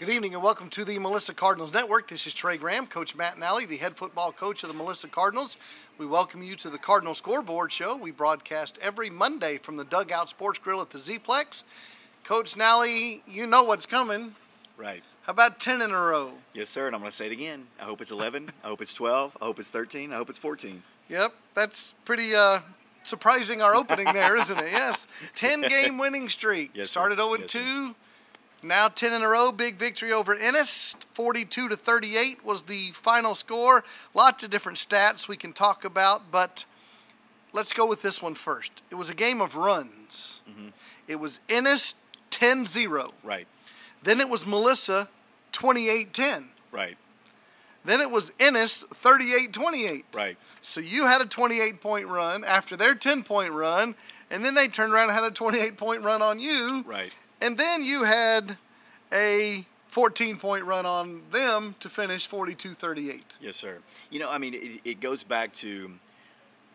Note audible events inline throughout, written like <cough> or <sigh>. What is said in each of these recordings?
Good evening and welcome to the Melissa Cardinals Network. This is Trey Graham, Coach Matt Nally, the head football coach of the Melissa Cardinals. We welcome you to the Cardinal Scoreboard Show. We broadcast every Monday from the Dugout Sports Grill at the Zplex. Coach Nally, you know what's coming. Right. How about 10 in a row? Yes, sir. And I'm going to say it again. I hope it's 11. I hope it's 12. I hope it's 13. I hope it's 14. Yep, that's pretty uh, surprising our opening there, isn't it? Yes. 10 <laughs> game winning streak. Yes. Started 0 Yes, 2. sir. Now 10 in a row, big victory over Ennis. 42 to 38 was the final score. Lots of different stats we can talk about, but let's go with this one first. It was a game of runs. Mm-hmm. It was Ennis 10 0. Right. Then it was Melissa 28 10. Right. Then it was Ennis 38 28. Right. So you had a 28 point run after their 10 point run, and then they turned around and had a 28 point run on you. Right. And then you had a 14 point run on them to finish 42 38. Yes, sir. You know, I mean, it, it goes back to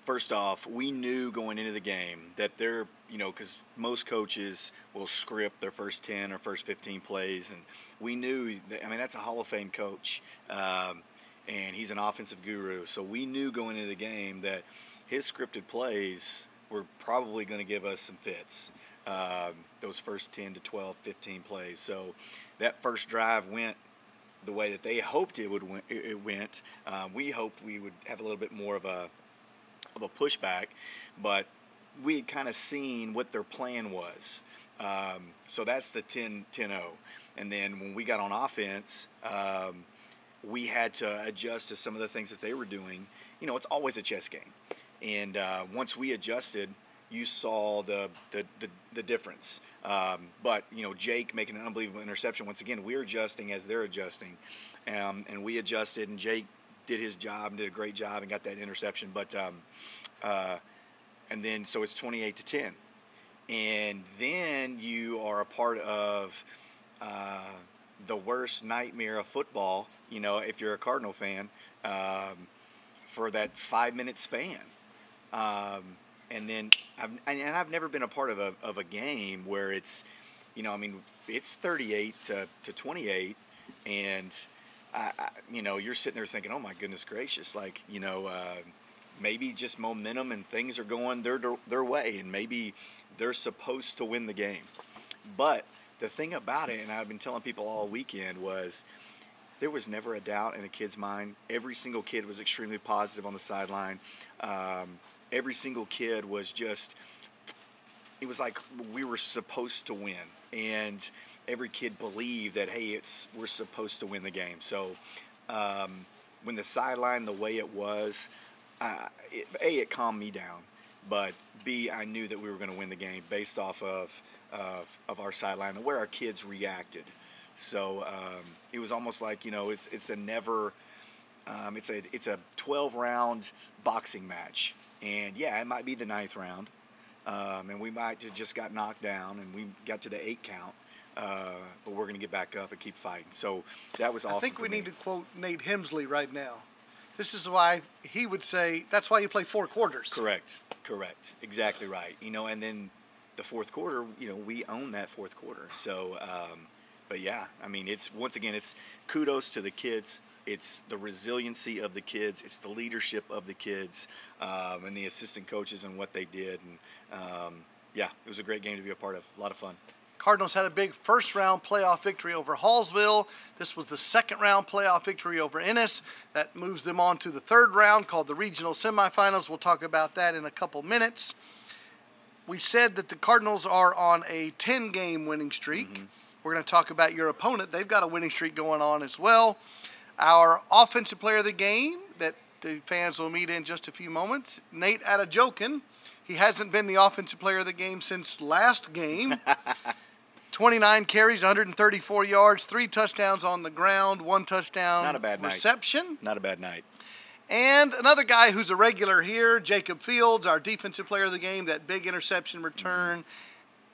first off, we knew going into the game that they're, you know, because most coaches will script their first 10 or first 15 plays. And we knew, that, I mean, that's a Hall of Fame coach. Um, and he's an offensive guru. So we knew going into the game that his scripted plays were probably going to give us some fits. Um, those first 10 to 12, 15 plays. So that first drive went the way that they hoped it would it went. Um, we hoped we would have a little bit more of a of a pushback, but we had kind of seen what their plan was. Um, so that's the 10 10 0. And then when we got on offense, um, we had to adjust to some of the things that they were doing. You know, it's always a chess game. And uh, once we adjusted, you saw the the, the, the difference. Um, but you know, Jake making an unbelievable interception. Once again, we're adjusting as they're adjusting, um, and we adjusted, and Jake did his job and did a great job and got that interception. But um, uh, and then so it's 28 to 10, and then you are a part of. Uh, the worst nightmare of football, you know, if you're a Cardinal fan, um, for that five minute span. Um, and then, I've, and I've never been a part of a, of a game where it's, you know, I mean, it's 38 to, to 28, and, I, I, you know, you're sitting there thinking, oh my goodness gracious, like, you know, uh, maybe just momentum and things are going their, their way, and maybe they're supposed to win the game. But the thing about it, and I've been telling people all weekend, was there was never a doubt in a kid's mind. Every single kid was extremely positive on the sideline. Um, every single kid was just, it was like we were supposed to win. And every kid believed that, hey, it's we're supposed to win the game. So um, when the sideline, the way it was, it, A, it calmed me down. But B, I knew that we were going to win the game based off of, of, of our sideline and where our kids reacted. So um, it was almost like you know it's it's a never um, it's a it's a 12 round boxing match, and yeah, it might be the ninth round, um, and we might have just got knocked down, and we got to the eight count, uh, but we're gonna get back up and keep fighting. So that was awesome. I think we need to quote Nate Hemsley right now. This is why he would say that's why you play four quarters. Correct, correct, exactly right. You know, and then the fourth quarter, you know, we own that fourth quarter. So, um, but yeah, I mean, it's once again, it's kudos to the kids. It's the resiliency of the kids. It's the leadership of the kids um, and the assistant coaches and what they did. And um, yeah, it was a great game to be a part of. A lot of fun. Cardinals had a big first round playoff victory over Hallsville. This was the second round playoff victory over Ennis. That moves them on to the third round called the regional semifinals. We'll talk about that in a couple minutes. We said that the Cardinals are on a 10 game winning streak. We're going to talk about your opponent. They've got a winning streak going on as well. Our offensive player of the game that the fans will meet in just a few moments, Nate Atajokin. He hasn't been the offensive player of the game since last game. <laughs> 29 carries, 134 yards, three touchdowns on the ground, one touchdown Not a bad night. reception. Not a bad night. And another guy who's a regular here, Jacob Fields, our defensive player of the game, that big interception return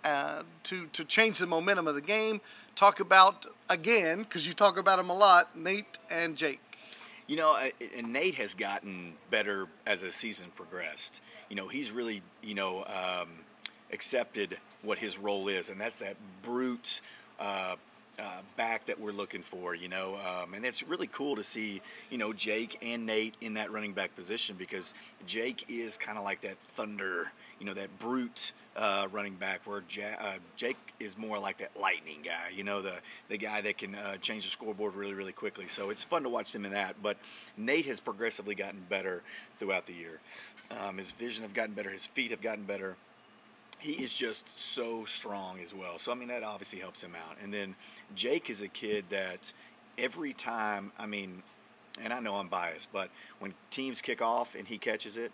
uh, to, to change the momentum of the game. Talk about, again, because you talk about him a lot, Nate and Jake. You know, and Nate has gotten better as the season progressed. You know, he's really, you know, um, accepted what his role is, and that's that brute, uh, uh, back that we're looking for, you know, um, and it's really cool to see, you know, Jake and Nate in that running back position because Jake is kind of like that thunder, you know, that brute uh, running back, where uh, Jake is more like that lightning guy, you know, the the guy that can uh, change the scoreboard really, really quickly. So it's fun to watch him in that. But Nate has progressively gotten better throughout the year. Um, his vision have gotten better, his feet have gotten better he is just so strong as well. So I mean that obviously helps him out. And then Jake is a kid that every time, I mean, and I know I'm biased, but when teams kick off and he catches it,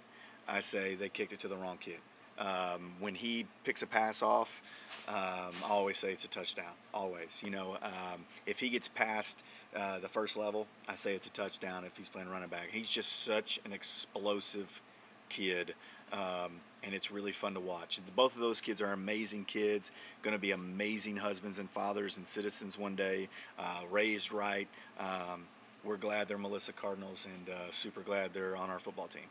I say they kicked it to the wrong kid. Um, when he picks a pass off, um, I always say it's a touchdown. Always, you know, um, if he gets past uh, the first level, I say it's a touchdown. If he's playing running back, he's just such an explosive kid. Um, and it's really fun to watch. Both of those kids are amazing kids, going to be amazing husbands and fathers and citizens one day, uh, raised right. Um, we're glad they're Melissa Cardinals and uh, super glad they're on our football team.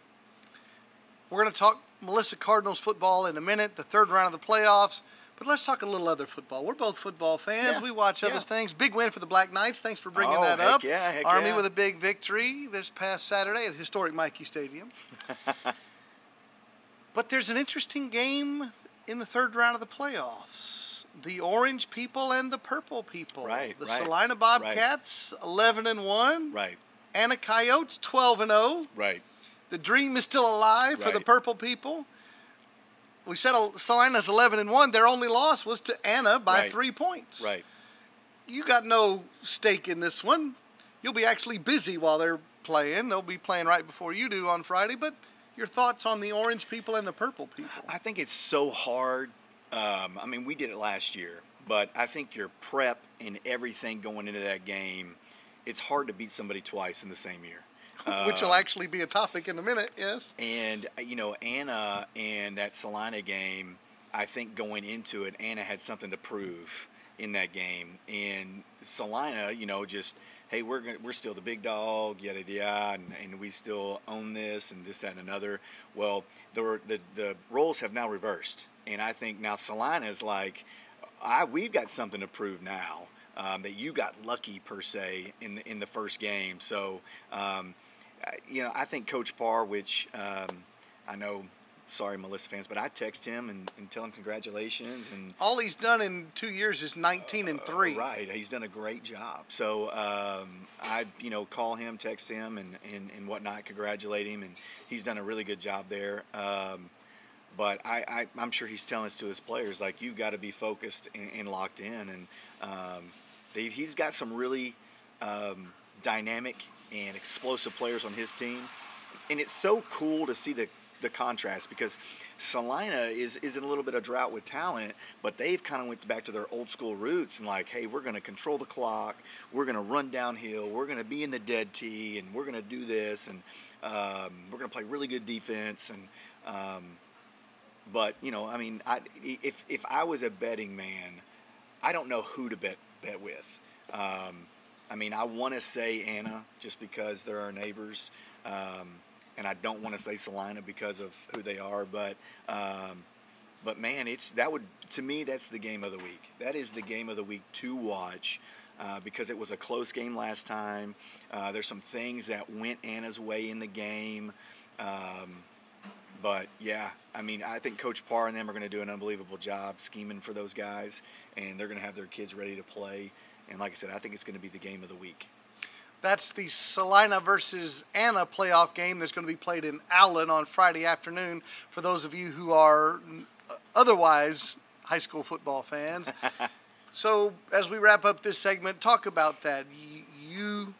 We're going to talk Melissa Cardinals football in a minute, the third round of the playoffs. But let's talk a little other football. We're both football fans. Yeah, we watch yeah. other things. Big win for the Black Knights. Thanks for bringing Oh, that up. yeah, heck Army yeah. with a big victory this past Saturday at historic Michie Stadium. <laughs> but there's an interesting game in the third round of the playoffs. The orange people and the purple people. Right, The right, Celina Bobcats, 11 and 1. Right, Anna Coyotes, 12 and 0. right. The dream is still alive for the purple people. We said Celina's 11 and 1. Their only loss was to Anna by Right. three points. Right. You got no stake in this one. You'll be actually busy while they're playing. They'll be playing right before you do on Friday. But your thoughts on the orange people and the purple people? I think it's so hard. Um, I mean, we did it last year, but I think your prep and everything going into that game, it's hard to beat somebody twice in the same year. <laughs> Which will Uh, actually be a topic in a minute, yes. And uh, you know, Anna and that Celina game, I think going into it, Anna had something to prove in that game, and Celina, you know, just hey, we're gonna, we're still the big dog, yada yada, and, and we still own this and this that and another. Well, the the the roles have now reversed, and I think now Celina is like, I we've got something to prove now. Um, that you got lucky per se in the in the first game, so um, you know, I think Coach Parr, which um, I know, sorry, Melissa fans, but I text him and, and tell him congratulations and. All he's done in two years is 19 and 3. Uh, Right, he's done a great job. So um, I, you know, call him, text him, and, and, and whatnot, congratulate him, and he's done a really good job there. Um, but I, I, I'm sure he's telling us to his players like you've got to be focused and, and locked in, and um, they, he's got some really um, dynamic and explosive players on his team, and it's so cool to see the the contrast because Celina is is in a little bit of drought with talent, but they've kind of went back to their old school roots and like, hey, we're going to control the clock, we're going to run downhill, we're going to be in the dead tee, and we're going to do this, and um, we're going to play really good defense, and um, but you know, I mean, I, if if I was a betting man, I don't know who to bet bet with. Um, I mean, I want to say Anna just because they're our neighbors, um, and I don't want to say Celina because of who they are. But um, but man, it's that would to me that's the game of the week. That is the game of the week to watch. Uh, because it was a close game last time. Uh, there's some things that went Anna's way in the game. Um, but yeah, I mean, I think Coach Parr and them are going to do an unbelievable job scheming for those guys, and they're going to have their kids ready to play. And like I said, I think it's going to be the game of the week. That's the Celina versus Anna playoff game that's going to be played in Allen on Friday afternoon for those of you who are otherwise high school football fans. <laughs> so, as we wrap up this segment, talk about that. You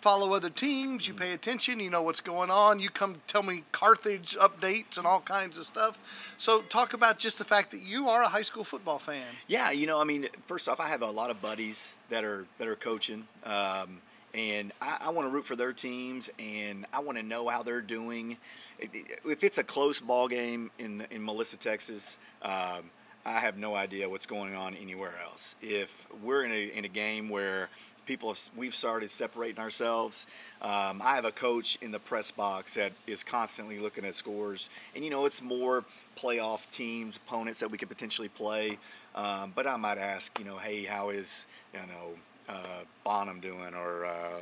follow other teams, you pay attention, you know what's going on, you come tell me Carthage updates and all kinds of stuff. So, talk about just the fact that you are a high school football fan. Yeah, you know, I mean, first off, I have a lot of buddies that are that are coaching, um, and I, I want to root for their teams, and I want to know how they're doing. If- it's a close ball game in in Melissa, Texas, um, I have no idea what's going on anywhere else. If we're in a in a game where people have, we've started separating ourselves. Um, I have a coach in the press box that is constantly looking at scores, and you know it's more playoff teams, opponents that we could potentially play. Um, but I might ask, you know, hey, how is you know uh, Bonham doing, or uh,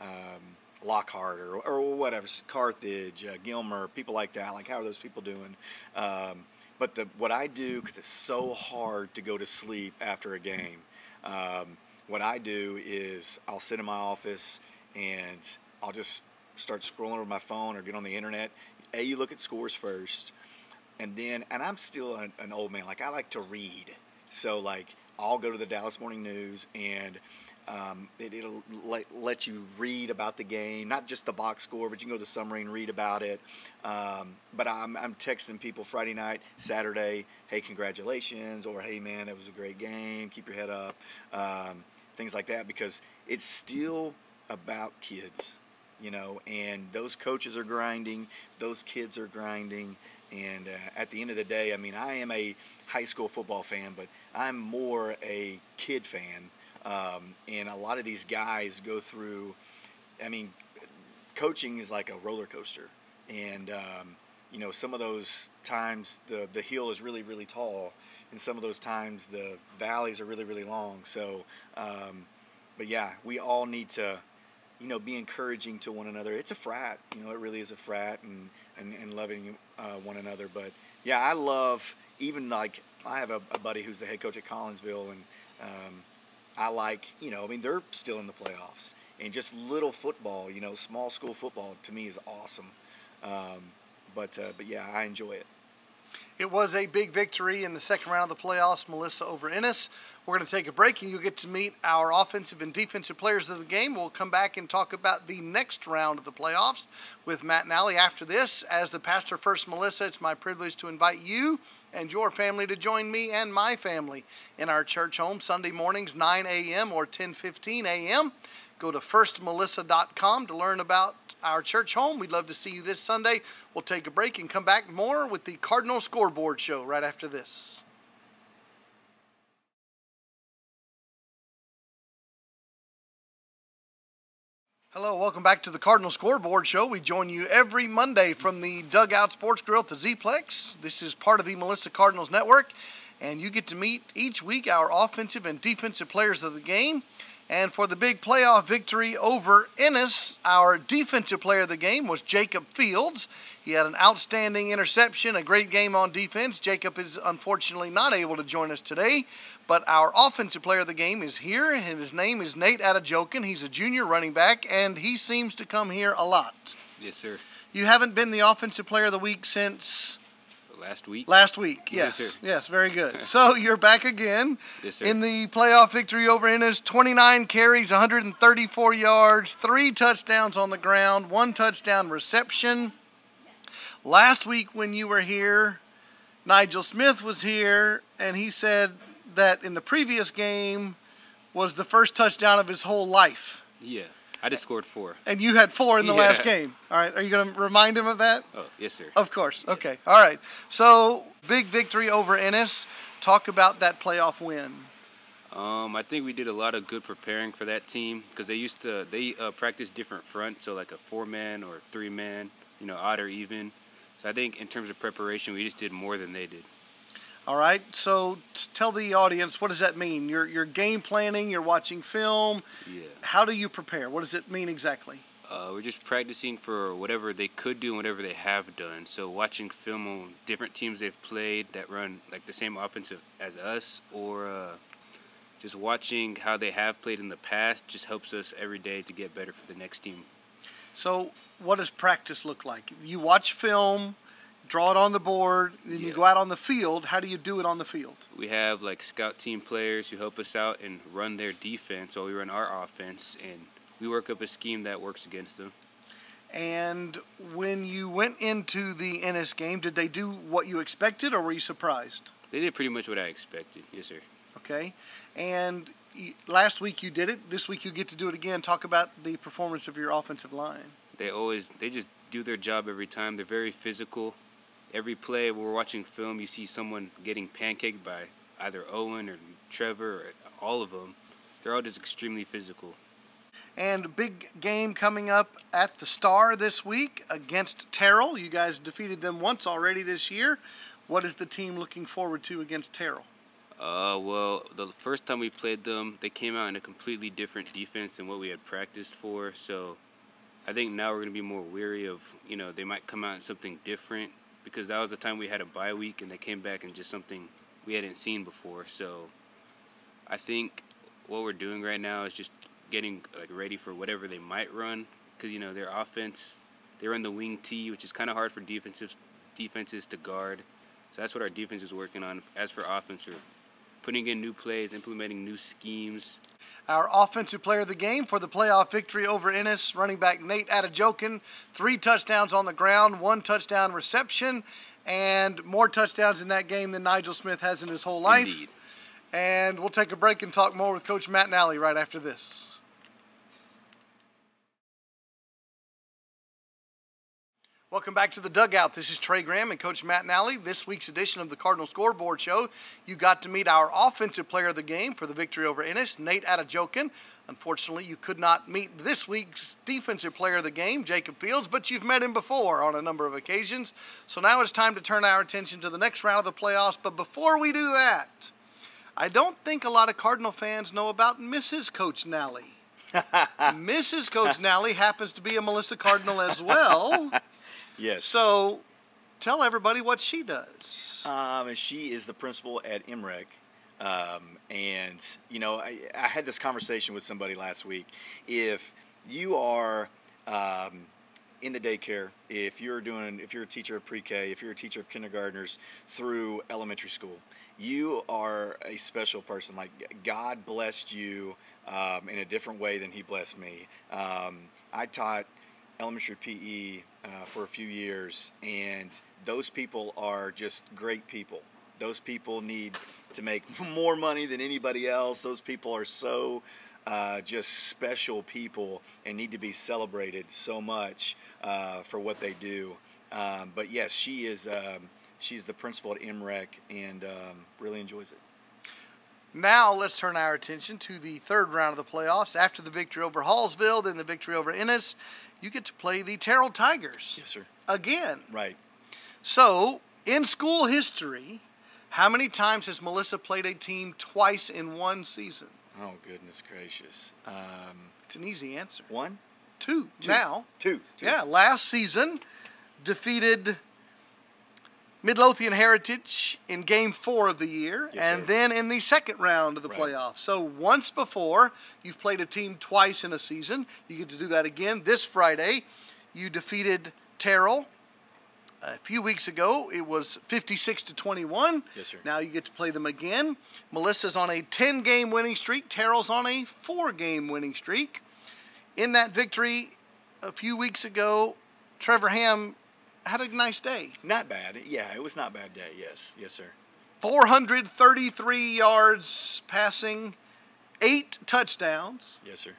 um, Lockhart, or, or whatever, Carthage, uh, Gilmer, people like that. Like, how are those people doing? Um, but the, what I do, because it's so hard to go to sleep after a game, um, what I do is I'll sit in my office and I'll just start scrolling over my phone or get on the internet. A, you look at scores first, and then, and I'm still an, an old man. Like I like to read, so like I'll go to the Dallas Morning News and um, it, will let, let, you read about the game, not just the box score, but you can go to the summary and read about it. Um, but I'm, I'm texting people Friday night, Saturday, hey, congratulations, or hey, man, that was a great game, keep your head up, um, things like that, because it's still about kids, you know, and those coaches are grinding, those kids are grinding. And uh, at the end of the day, I mean, I am a high school football fan, but I'm more a kid fan um, and a lot of these guys go through, I mean, coaching is like a roller coaster. And, um, you know, some of those times the, the hill is really, really tall. And some of those times the valleys are really, really long. So, um, but yeah, we all need to, you know, be encouraging to one another. It's a frat, you know, it really is a frat and, and, and loving uh, one another. But yeah, I love even like I have a, a buddy who's the head coach at Collinsville and, um, I like, you know, I mean, they're still in the playoffs. And just little football, you know, small school football to me is awesome. Um, but, uh, but yeah, I enjoy it. It was a big victory in the second round of the playoffs, Melissa over Ennis. We're going to take a break and you'll get to meet our offensive and defensive players of the game. We'll come back and talk about the next round of the playoffs with Matt Nally after this. As the pastor first, Melissa, it's my privilege to invite you and your family to join me and my family in our church home Sunday mornings, 9 a.m. or 10:15 a.m. Go to firstmelissa.com to learn about our church home. We'd love to see you this Sunday. We'll take a break and come back more with the Cardinal Scoreboard Show right after this. Hello, welcome back to the Cardinal Scoreboard Show. We join you every Monday from the Dugout Sports Grill at the Zplex. This is part of the Melissa Cardinals Network, and you get to meet each week our offensive and defensive players of the game. And for the big playoff victory over Ennis, our defensive player of the game was Jacob Fields. He had an outstanding interception, a great game on defense. Jacob is unfortunately not able to join us today, but our offensive player of the game is here, and his name is Nate Atajokin. He's a junior running back, and he seems to come here a lot. Yes, sir. You haven't been the offensive player of the week since last week. Last week, yes, yes, yes very good. <laughs> so you're back again yes, in the playoff victory over Ennis. 29 carries, 134 yards, three touchdowns on the ground, one touchdown reception. Last week when you were here, Nigel Smith was here, and he said that in the previous game was the first touchdown of his whole life. Yeah. I just scored four. And you had four in the yeah. last game. All right. Are you going to remind him of that? Oh, yes, sir. Of course. Okay. All right. So, big victory over Ennis. Talk about that playoff win. Um, I think we did a lot of good preparing for that team because they used to they uh, practice different fronts, so like a four man or three man, you know, odd or even. So I think in terms of preparation, we just did more than they did. All right. So tell the audience what does that mean? You're you're game planning. You're watching film. Yeah. How do you prepare? What does it mean exactly? Uh, we're just practicing for whatever they could do and whatever they have done. So watching film on different teams they've played that run like the same offensive as us, or uh, just watching how they have played in the past, just helps us every day to get better for the next team. So what does practice look like? You watch film draw it on the board, then yeah. you go out on the field. How do you do it on the field? We have like scout team players who help us out and run their defense while we run our offense, and we work up a scheme that works against them. And when you went into the Ennis game, did they do what you expected, or were you surprised? They did pretty much what I expected. Yes, sir. Okay. And last week you did it. This week you get to do it again. Talk about the performance of your offensive line. They always they just do their job every time. They're very physical every play we're watching film, you see someone getting pancaked by either Owen or Trevor or all of them. they're all just extremely physical. And a big game coming up at the Star this week against Terrell. You guys defeated them once already this year. What is the team looking forward to against Terrell? Uh, well, the first time we played them, they came out in a completely different defense than what we had practiced for. So, I think now we're gonna be more weary of, you know, they might come out in something different because that was the time we had a bye week and they came back and just something we hadn't seen before. So, I think what we're doing right now is just getting like ready for whatever they might run because you know their offense, they run the wing T, which is kind of hard for defensive defenses to guard. So that's what our defense is working on. As for offense, we're putting in new plays, implementing new schemes. Our offensive player of the game for the playoff victory over Ennis, running back Nate Atajokin, three touchdowns on the ground, one touchdown reception, and more touchdowns in that game than Nigel Smith has in his whole life. Indeed. And we'll take a break and talk more with Coach Matt Nally right after this. Welcome back to the dugout. This is Trey Graham and Coach Matt Nally. This week's edition of the Cardinal Scoreboard Show, you got to meet our offensive player of the game for the victory over Ennis, Nate Atajokin. Unfortunately, you could not meet this week's defensive player of the game, Jacob Fields, but you've met him before on a number of occasions. So now it's time to turn our attention to the next round of the playoffs. But before we do that, I don't think a lot of Cardinal fans know about Mrs. Coach Nally. <laughs> Mrs. Coach Nally happens to be a Melissa Cardinal as well. <laughs> Yes. So tell everybody what she does. Um, and she is the principal at MREC. Um, and, you know, I, I had this conversation with somebody last week. If you are um, in the daycare, if you're doing, if you're a teacher of pre-K, if you're a teacher of kindergartners through elementary school, you are a special person. Like God blessed you um, in a different way than He blessed me. Um, I taught elementary PE uh, for a few years, and those people are just great people. Those people need to make <laughs> more money than anybody else. Those people are so uh, just special people and need to be celebrated so much uh, for what they do. Um, but yes, she is. Um, she's the principal at MREC and um, really enjoys it. Now let's turn our attention to the third round of the playoffs. After the victory over Hallsville, then the victory over Ennis, you get to play the Terrell Tigers Yes, sir. again. Right. So, in school history, how many times has Melissa played a team twice in one season? Oh goodness gracious. Um, It's an easy answer. one, Two. Two. Now, two, two. yeah, last season defeated Midlothian Heritage in game four of the year, Yes, and sir. then in the second round of the Right. playoffs. So once before, you've played a team twice in a season. You get to do that again this Friday. You defeated Terrell. A few weeks ago, it was 56 to 21. Yes, sir. Now you get to play them again. Melissa's on a 10 game winning streak. Terrell's on a four game winning streak. In that victory a few weeks ago, Trevor Ham had a nice day. Not bad. Yeah, it was not bad day. Yes, yes, sir. 433 yards passing, eight touchdowns, Yes, sir.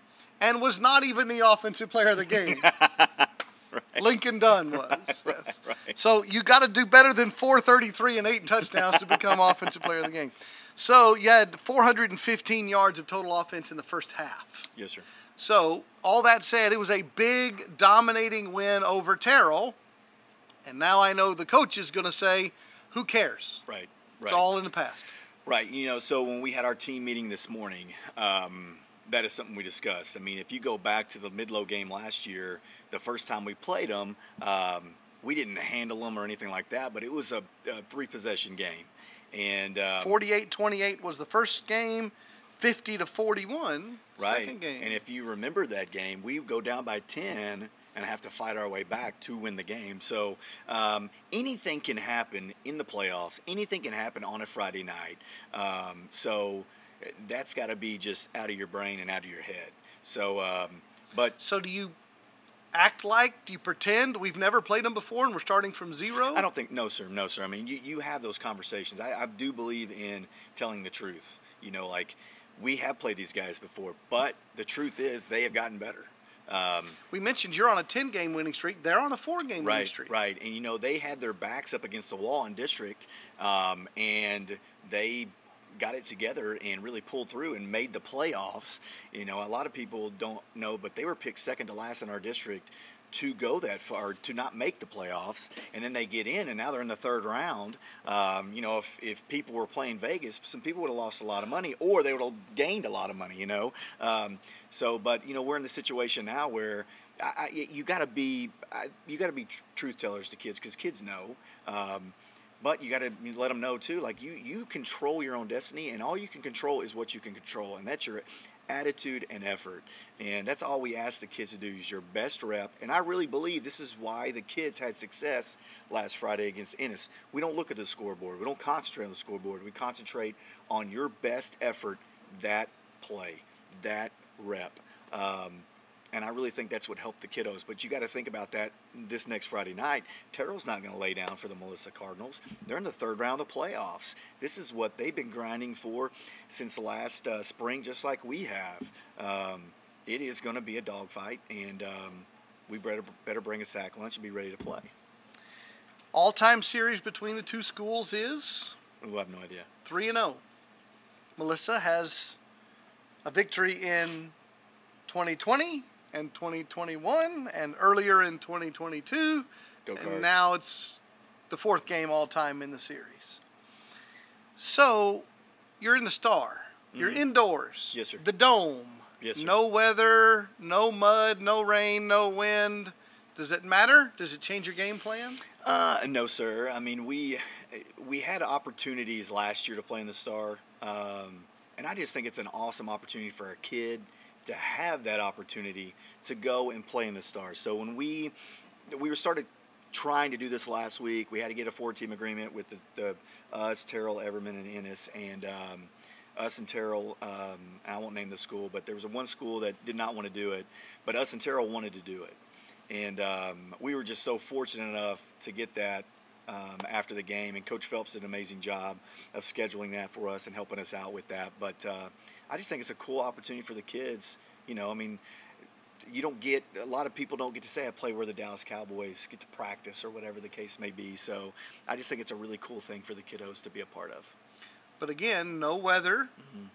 and was not even the offensive player of the game. <laughs> Lincoln Dunn was. <laughs> Yes. Right. So you got to do better than 433 and eight touchdowns to become offensive player of the game. So you had 415 yards of total offense in the first half. Yes, sir. So, all that said, it was a big, dominating win over Terrell. And now I know the coach is going to say, who cares? Right. Right. It's all in the past. Right. You know, so when we had our team meeting this morning, um, that is something we discussed. I mean, if you go back to the Midlo game last year, the first time we played them, um, we didn't handle them or anything like that, but it was a, a three possession game. And um, 48 28 was the first game, 50 to 41, right. second game. And if you remember that game, we go down by 10 and have to fight our way back to win the game. So um, anything can happen in the playoffs. Anything can happen on a Friday night. Um, so that's got to be just out of your brain and out of your head. So, um, but so, do you act like, do you pretend we've never played them before and we're starting from zero? I don't think no, sir, no, sir. I mean, you, you have those conversations. I, I do believe in telling the truth. You know, like we have played these guys before, but the truth is they have gotten better. Um, We mentioned you're on a 10 game winning streak. They're on a four game winning streak. right, and you know they had their backs up against the wall in district, um, and they got it together and really pulled through and made the playoffs. You know, a lot of people don't know, but they were picked second to last in our district to go that far to not make the playoffs and then they get in and now they're in the third round. Um, you know if, if people were playing vegas some people would have lost a lot of money or they would have gained a lot of money you know? Um, so but you know we're in the situation now where I, I, you got to be I, you got to be tr- truth tellers to kids because kids know. Um, but you got to let them know too like you you control your own destiny and all you can control is what you can control and that's your attitude and effort. And that's all we ask the kids to do is your best rep. And i really believe this is why the kids had success last friday against ennis. We don't look at the scoreboard. We don't concentrate on the scoreboard. We concentrate on your best effort that play that rep. Um, and I really think that's what helped the kiddos. But you got to think about that this next Friday night. Terrell's not going to lay down for the Melissa Cardinals. They're in the third round of the playoffs. This is what they've been grinding for since last uh, spring, just like we have. Um, it is going to be a dogfight, and um, we better better bring a sack lunch and be ready to play. All-time series between the two schools is. We'll have no idea. Three and zero. Melissa has a victory in 2020 and 2021 and earlier in 2022. Go and Cards. now it's the fourth game all time in the series. So you're in the star. You're indoors. Mm-hmm. Yes, sir. The dome. Yes, sir. No weather, no mud, no rain, no wind. Does it matter? Does it change your game plan? Uh, no, sir. I mean, we we had opportunities last year to play in the Star, um, and I just think it's an awesome opportunity for a kid to have that opportunity to go and play in the stars. So when we we were started trying to do this last week, we had to get a four-team agreement with the, the us, Terrell, Everman, and Ennis, and um, us and Terrell. Um, I won't name the school, but there was one school that did not want to do it, but us and Terrell wanted to do it, and um, we were just so fortunate enough to get that um, after the game. And Coach Phelps did an amazing job of scheduling that for us and helping us out with that. But uh, I just think it's a cool opportunity for the kids. You know, I mean, you don't get a lot of people don't get to say I play where the Dallas Cowboys get to practice or whatever the case may be. So I just think it's a really cool thing for the kiddos to be a part of. But again, no weather, Mm-hmm.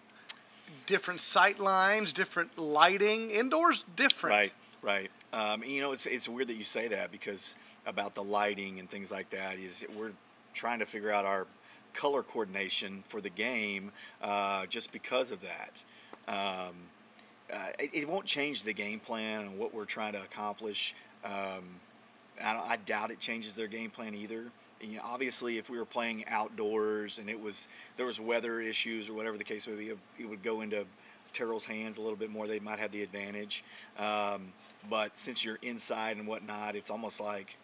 different sight lines, different lighting. Indoors, different. Right, right. Um, you know, it's it's weird that you say that because about the lighting and things like that is we're trying to figure out our color coordination for the game uh, just because of that. Um, uh, it, it won't change the game plan and what we're trying to accomplish. Um, I, I doubt it changes their game plan either. You know, obviously, if we were playing outdoors and it was there was weather issues or whatever the case may be, it, would go into Terrell's hands a little bit more. They might have the advantage. Um, but since you're inside and whatnot, it's almost like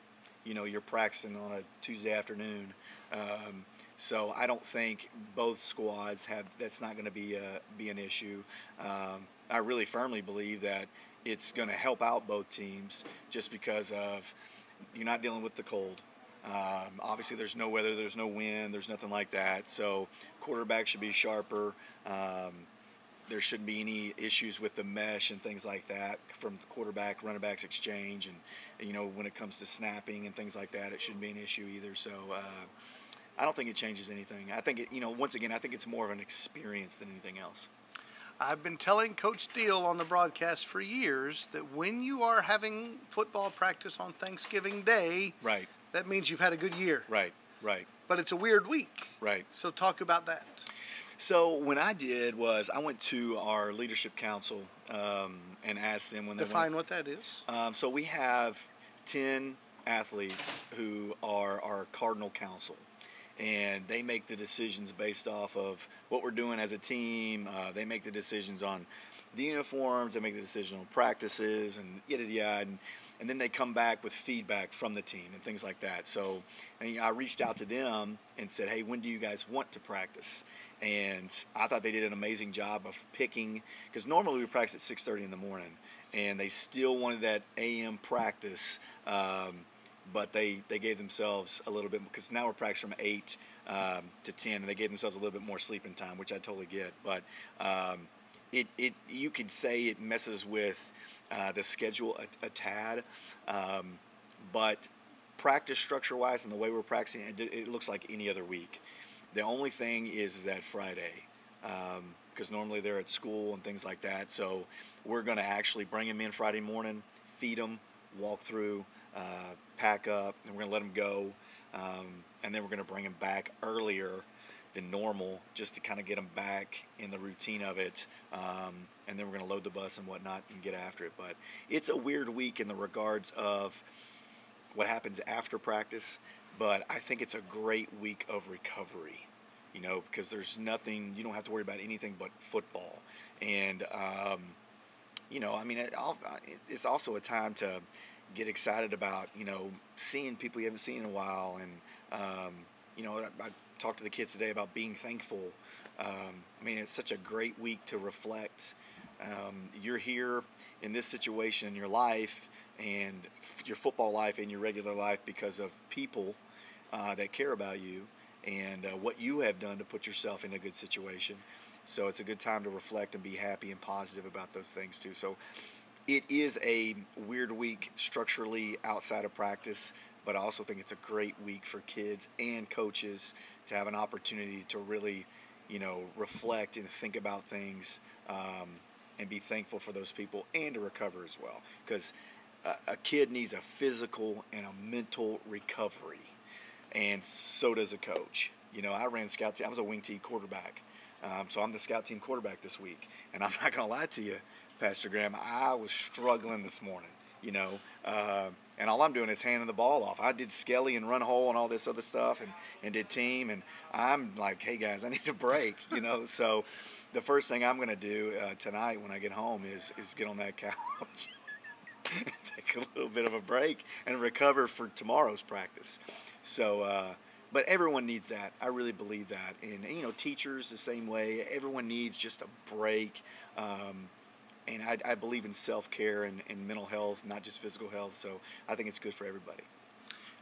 you know you're practicing on a Tuesday afternoon. Um, so I don't think both squads have. That's not going to be a, be an issue. Um, I really firmly believe that it's going to help out both teams just because of you're not dealing with the cold. Um, obviously, there's no weather, there's no wind, there's nothing like that. So quarterback should be sharper. Um, there shouldn't be any issues with the mesh and things like that from the quarterback running backs exchange and you know when it comes to snapping and things like that it shouldn't be an issue either so uh, I don't think it changes anything I think it you know once again I think it's more of an experience than anything else I've been telling Coach Steele on the broadcast for years that when you are having football practice on Thanksgiving Day, right that means you've had a good year. right right But it's a weird week. right So talk about that. So when I did was I went to our leadership council um, and asked them when they Define went, what that is. Um, so we have ten athletes who are our cardinal council, and they make the decisions based off of what we're doing as a team. Uh, they make the decisions on the uniforms. They make the decision on practices and yada yada. And, and then they come back with feedback from the team and things like that. So I reached out to them and said, "Hey, when do you guys want to practice?" And I thought they did an amazing job of picking because normally we practice at 6:30 in the morning, and they still wanted that AM practice. Um, but they, they gave themselves a little bit because now we're practicing from eight um, to ten, and they gave themselves a little bit more sleeping time, which I totally get. But um, it, it you could say it messes with uh, the schedule a, a tad, um, but practice structure wise and the way we're practicing, it, it looks like any other week. The only thing is, is that Friday, because um, normally they're at school and things like that. So we're going to actually bring them in Friday morning, feed them, walk through, uh, pack up, and we're going to let them go. Um, and then we're going to bring them back earlier than normal just to kind of get them back in the routine of it. Um, and then we're going to load the bus and whatnot and get after it. But it's a weird week in the regards of what happens after practice. But I think it's a great week of recovery, you know, because there's nothing, you don't have to worry about anything but football. And, um, you know, I mean, it, it's also a time to get excited about, you know, seeing people you haven't seen in a while. And, um, you know, I, I talked to the kids today about being thankful. Um, I mean, it's such a great week to reflect. Um, you're here in this situation in your life and f- your football life and your regular life because of people uh, that care about you and uh, what you have done to put yourself in a good situation. So it's a good time to reflect and be happy and positive about those things too. So it is a weird week structurally outside of practice, but I also think it's a great week for kids and coaches to have an opportunity to really, you know, reflect and think about things um, and be thankful for those people and to recover as well. Because a, a kid needs a physical and a mental recovery, and so does a coach. You know, I ran scout team. I was a wing T quarterback, um, so I'm the scout team quarterback this week. And I'm not gonna lie to you, Pastor Graham, I was struggling this morning. You know, uh, and all I'm doing is handing the ball off. I did Skelly and run hole and all this other stuff, and, and did team, and I'm like, hey guys, I need a break, <laughs> you know. so, the first thing I'm going to do uh, tonight when I get home is is get on that <laughs> couch, take a little bit of a break, and recover for tomorrow's practice. So. Uh, but everyone needs that. I really believe that, and you know, teachers the same way. Everyone needs just a break. Um, and I, I believe in self care and, and mental health, not just physical health. So I think it's good for everybody.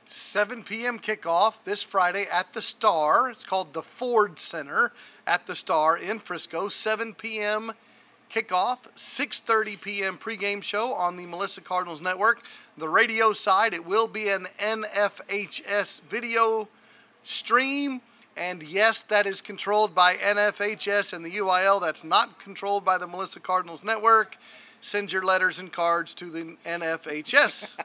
7 p.m. kickoff this Friday at the Star. It's called the Ford Center at the Star in Frisco. 7 p.m. kickoff, 6:30 p.m. pregame show on the Melissa Cardinals Network. The radio side, it will be an NFHS video stream. And yes, that is controlled by NFHS and the UIL. That's not controlled by the Melissa Cardinals Network. Send your letters and cards to the NFHS.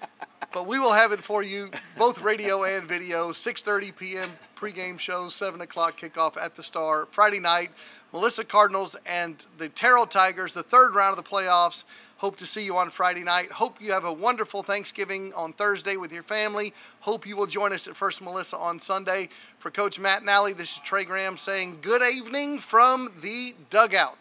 <laughs> but we will have it for you, both radio and video. 6:30 p.m. pregame shows, 7 o'clock kickoff at the Star Friday night. Melissa Cardinals and the Terrell Tigers, the third round of the playoffs. Hope to see you on Friday night. Hope you have a wonderful Thanksgiving on Thursday with your family. Hope you will join us at First Melissa on Sunday. For Coach Matt Nally, this is Trey Graham saying good evening from the dugout.